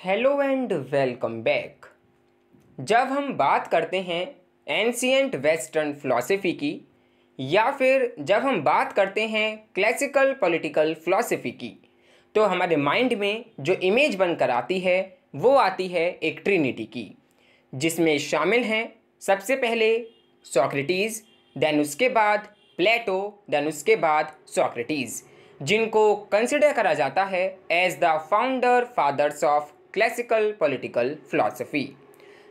Hello and welcome back. जब हम बात करते हैं एंशियंट वेस्टर्न फ़िलासफ़ी की, या फिर जब हम बात करते हैं क्लासिकल पॉलिटिकल फ़िलासफ़ी की तो हमारे माइंड में जो इमेज बनकर आती है, वो आती है एक ट्रिनिटी की, जिसमें शामिल हैं सबसे पहले सॉक्रेटिस देन उसके बाद प्लेटो देन उसके बाद सॉक्रेटिस, जिनको कंसिडर करा जाता है as the founder fathers of classical political philosophy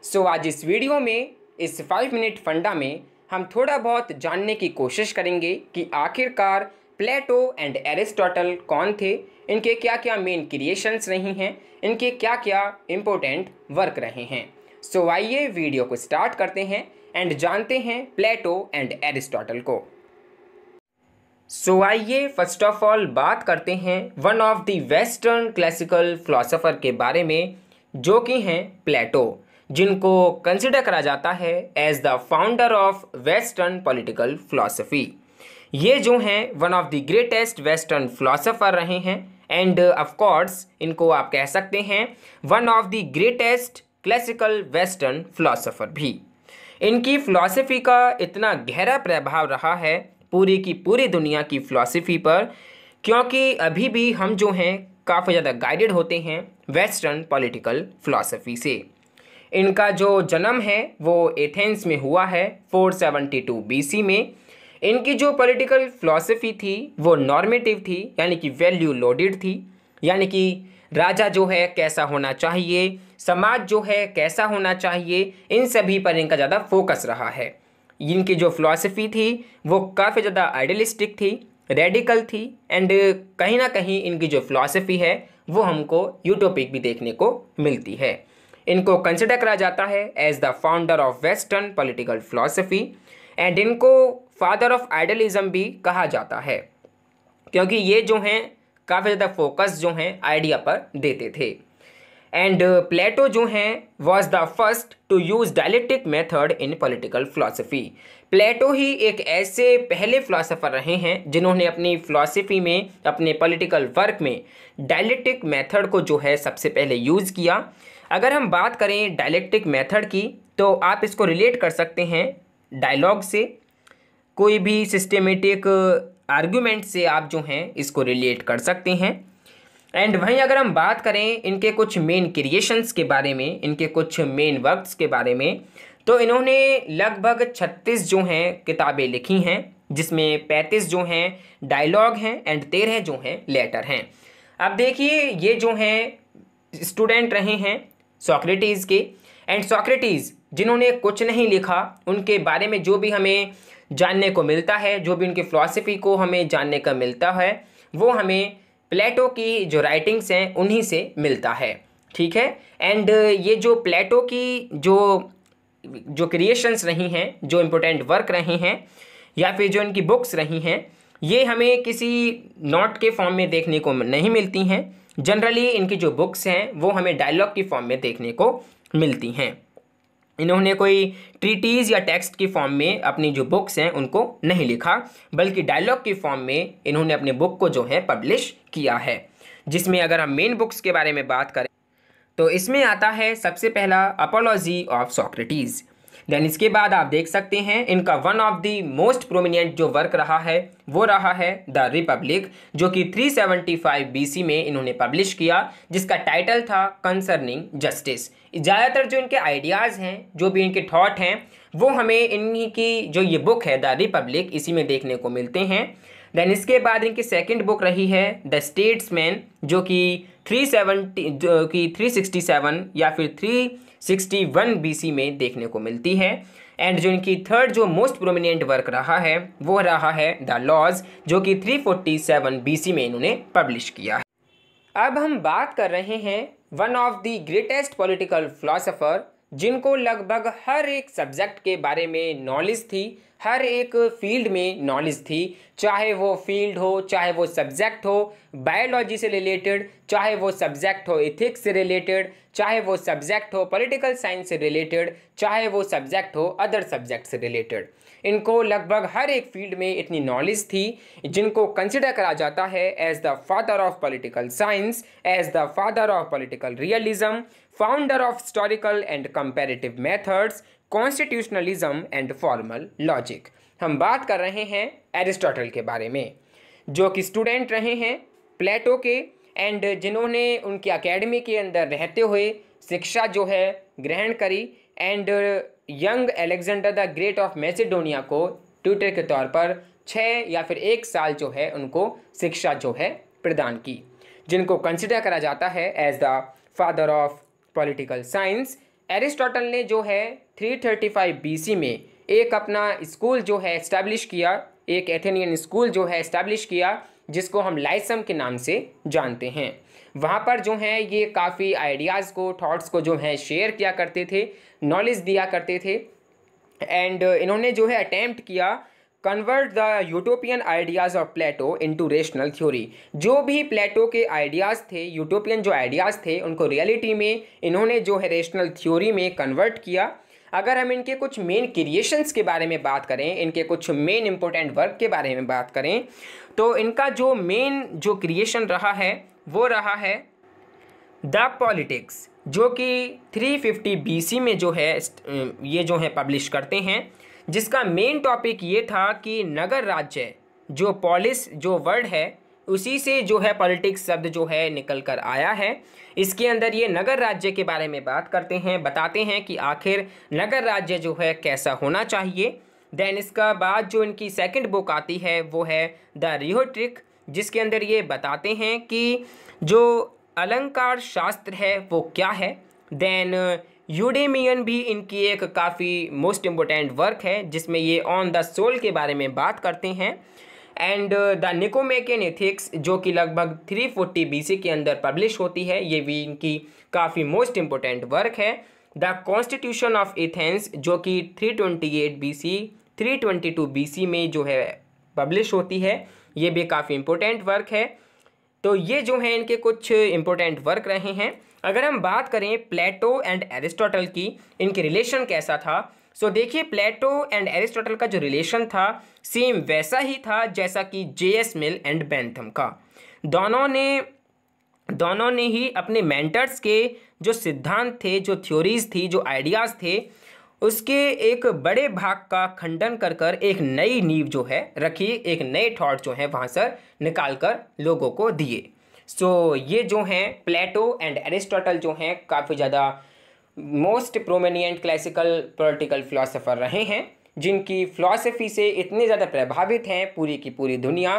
so आज इस वीडियो में, इस फाइव मिनट फंडा में, हम थोड़ा बहुत जानने की कोशिश करेंगे कि आखिरकार प्लेटो एंड एरिस्टोटल कौन थे, इनके क्या क्या मेन क्रिएशंस रही हैं, इनके क्या क्या इम्पोर्टेंट वर्क रहे हैं। सो आइए वीडियो को स्टार्ट करते हैं एंड जानते हैं प्लेटो एंड एरिस्टोटल को। सो so, आइए फ़र्स्ट ऑफ़ ऑल बात करते हैं one of the western classical philosopher के बारे में जो कि हैं प्लेटो जिनको कंसिडर करा जाता है as the founder of western political philosophy ये जो हैं one of the greatest western philosopher रहे हैं एंड ऑफ़ कोर्स इनको आप कह सकते हैं one of the greatest classical western philosopher भी. इनकी फ़िलासफ़ी का इतना गहरा प्रभाव रहा है पूरी की पूरी दुनिया की फ़िलासफ़ी पर, क्योंकि अभी भी हम जो हैं, काफ़ी ज़्यादा गाइडेड होते हैं वेस्टर्न पॉलिटिकल फ़िलासफ़ी से। इनका जो जन्म है, वो एथेंस में हुआ है 472 बीसी में। इनकी जो पॉलिटिकल फ़िलासफ़ी थी, वो नॉर्मेटिव थी, यानी कि वैल्यू लोडेड थी। यानी कि राजा जो है, कैसा होना चाहिए, समाज जो है, कैसा होना चाहिए, इन सभी पर इनका ज़्यादा फोकस रहा है। इनकी जो फ़िलासफ़ी थी, वो काफ़ी ज़्यादा आइडियलिस्टिक थी रेडिकल थी एंड कहीं ना कहीं इनकी जो फ़िलासफ़ी है, वो हमको यूटोपिक भी देखने को मिलती है। इनको कंसिडर करा जाता है as the founder of western political philosophy and इनको फादर ऑफ़ आइडलिज़म भी कहा जाता है, क्योंकि ये जो हैं, काफ़ी ज़्यादा फोकस जो हैं आइडिया पर देते थे। एंड प्लेटो जो हैं was the first to use dialectic method in political philosophy Plato ही एक ऐसे पहले फ़िलासफ़र रहे हैं, जिन्होंने अपनी फ़िलासफ़ी में, अपने पॉलिटिकल वर्क में डायलेक्टिक मेथड को जो है सबसे पहले यूज़ किया। अगर हम बात करें डायलेक्टिक मेथड की तो आप इसको रिलेट कर सकते हैं डायलॉग से। कोई भी सिस्टेमेटिक आर्ग्यूमेंट से आप जो हैं, इसको रिलेट कर सकते हैं। एंड वहीं अगर हम बात करें इनके कुछ मेन क्रिएशंस के बारे में, इनके कुछ मेन वर्क्स के बारे में तो इन्होंने लगभग 36 जो हैं किताबें लिखी हैं, जिसमें 35 जो हैं डायलॉग हैं एंड 13 जो हैं लेटर हैं। अब देखिए, ये जो हैं स्टूडेंट रहे हैं सॉक्रेटीज़ के। एंड सॉक्रेटीज़ जिन्होंने कुछ नहीं लिखा, उनके बारे में जो भी हमें जानने को मिलता है, जो भी उनकी फ़िलासफ़ी को हमें जानने का मिलता है, वो हमें प्लेटो की जो राइटिंग्स हैं, उन्हीं से मिलता है। ठीक है? एंड ये जो प्लेटो की जो जो क्रिएशंस रही हैं, जो इम्पोर्टेंट वर्क रहे हैं, या फिर जो इनकी बुक्स रही हैं, ये हमें किसी नोट के फॉर्म में देखने को नहीं मिलती हैं। जनरली इनकी जो बुक्स हैं, वो हमें डायलॉग की फॉर्म में देखने को मिलती हैं। इन्होंने कोई ट्रीटीज़ या टेक्स्ट की फॉर्म में अपनी जो बुक्स हैं, उनको नहीं लिखा, बल्कि डायलॉग की फॉर्म में इन्होंने अपने बुक को जो है पब्लिश किया है। जिसमें अगर हम मेन बुक्स के बारे में बात करें तो इसमें आता है सबसे पहला अपोलॉजी ऑफ़ सॉक्रेटिज़ देन इसके बाद आप देख सकते हैं, इनका one of the most prominent जो वर्क रहा है, वो रहा है द रिपब्लिक जो कि 375 बीसी में इन्होंने पब्लिश किया, जिसका टाइटल था कंसर्निंग जस्टिस ज़्यादातर जो इनके आइडियाज़ हैं, जो भी इनके थॉट हैं, वो हमें इन्हीं की जो ये बुक है द रिपब्लिक इसी में देखने को मिलते हैं। देन इसके बाद इनकी सेकंड बुक रही है द स्टेट्समैन जो कि 370 जो कि 367 या फिर 361 बीसी में देखने को मिलती है। एंड जो इनकी थर्ड जो मोस्ट प्रोमिनेंट वर्क रहा है, वो रहा है द लॉज जो कि 347 बीसी में इन्होंने पब्लिश किया है। अब हम बात कर रहे हैं one of the greatest political philosopher जिनको लगभग हर एक सब्जेक्ट के बारे में नॉलेज थी हर एक फ़ील्ड में नॉलेज थी। चाहे वो फ़ील्ड हो, चाहे वो सब्जेक्ट हो बायोलॉजी से रिलेटेड चाहे वो सब्जेक्ट हो इथिक्स से रिलेटेड चाहे वो सब्जेक्ट हो पॉलिटिकल साइंस से रिलेटेड चाहे वो सब्जेक्ट हो अदर सब्जेक्ट से रिलेटेड इनको लगभग हर एक फ़ील्ड में इतनी नॉलेज थी, जिनको कंसिडर करा जाता है as the father of political science as the father of political realism founder of historical and comparative methods constitutionalism and formal logic हम बात कर रहे हैं एरिस्टोटल के बारे में, जो कि स्टूडेंट रहे हैं प्लेटो के एंड जिन्होंने उनकी अकेडमी के अंदर रहते हुए शिक्षा जो है ग्रहण करी and young Alexander the great of Macedonia को ट्यूटर के तौर पर छः या फिर एक साल जो है उनको शिक्षा जो है प्रदान की, जिनको कंसिडर करा जाता है as the father of political science Aristotle ने जो है 335 बीसी में एक अपना स्कूल जो है इस्टेब्लिश किया, एक एथेनियन स्कूल जो है इस्टेब्लिश किया, जिसको हम लाइसम के नाम से जानते हैं। वहाँ पर जो है, ये काफ़ी आइडियाज़ को, थॉट्स को जो है, शेयर किया करते थे, नॉलेज दिया करते थे। एंड इन्होंने जो है अटैम्प्ट किया convert the utopian ideas of Plato into rational theory जो भी प्लेटो के आइडियाज़ थे यूटोपियन जो आइडियाज़ थे, उनको रियलिटी में, इन्होंने जो है रेशनल थ्योरी में कन्वर्ट किया। अगर हम इनके कुछ मेन क्रिएशंस के बारे में बात करें, इनके कुछ मेन इंपॉर्टेंट वर्क के बारे में बात करें तो इनका जो मेन जो क्रिएशन रहा है, वो रहा है द पॉलिटिक्स जो कि 350 बीसी में जो है ये जो है पब्लिश करते हैं। जिसका मेन टॉपिक ये था कि नगर राज्य, जो पॉलिस जो वर्ड है, उसी से जो है पॉलिटिक्स शब्द जो है निकल कर आया है। इसके अंदर ये नगर राज्य के बारे में बात करते हैं, बताते हैं कि आखिर नगर राज्य जो है कैसा होना चाहिए। देन इसका बाद जो इनकी सेकंड बुक आती है, वो है द रिहोट्रिक जिसके अंदर ये बताते हैं कि जो अलंकार शास्त्र है, वो क्या है। देन यूडेमियन भी इनकी एक काफ़ी मोस्ट इम्पोर्टेंट वर्क है, जिसमें ये ऑन द सोल के बारे में बात करते हैं। एंड द निकोमेकियन एथिक्स जो कि लगभग 340 बीसी के अंदर पब्लिश होती है, ये भी इनकी काफ़ी मोस्ट इम्पोर्टेंट वर्क है। द कॉन्स्टिट्यूशन ऑफ़ एथेंस जो कि 328 बीसी 322 बीसी में जो है पब्लिश होती है, ये भी काफ़ी इम्पोर्टेंट वर्क है। तो ये जो है इनके कुछ इम्पोर्टेंट वर्क रहे हैं। अगर हम बात करें प्लेटो एंड एरिस्टोटल की इनके रिलेशन कैसा था? सो so, देखिए प्लेटो एंड एरिस्टोटल का जो रिलेशन था सेम वैसा ही था जैसा कि J S Mill and Bentham का। दोनों ने दोनों ने ही अपने मेंटर्स के जो सिद्धांत थे जो थ्योरीज थी जो आइडियाज़ थे उसके एक बड़े भाग का खंडन कर कर एक नई नींव जो है रखी एक नए थॉट जो है वहाँ से निकाल कर लोगों को दिए। सो so, ये जो हैं प्लेटो एंड एरिस्टोटल जो हैं काफ़ी ज़्यादा most prominent classical political philosopher रहे हैं जिनकी फ़िलासफ़ी से इतने ज़्यादा प्रभावित हैं पूरी की पूरी दुनिया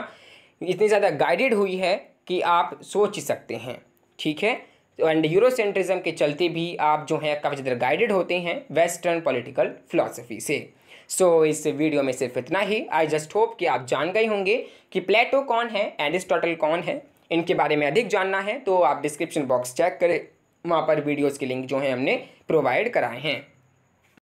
इतनी ज़्यादा गाइडेड हुई है कि आप सोच सकते हैं ठीक है? एंड यूरोसेंट्रिज्म के चलते भी आप जो हैं काफ़ी ज़्यादा गाइडेड होते हैं वेस्टर्न पॉलिटिकल फ़िलासफ़ी से। सो so, इस वीडियो में सिर्फ़ इतना ही। आई जस्ट होप कि आप जान गए होंगे कि प्लेटो कौन है एरिस्टोटल कौन है इनके बारे में अधिक जानना है तो आप डिस्क्रिप्शन बॉक्स चेक करें। वहाँ पर वीडियोज़ के लिंक जो हैं हमने प्रोवाइड कराए हैं।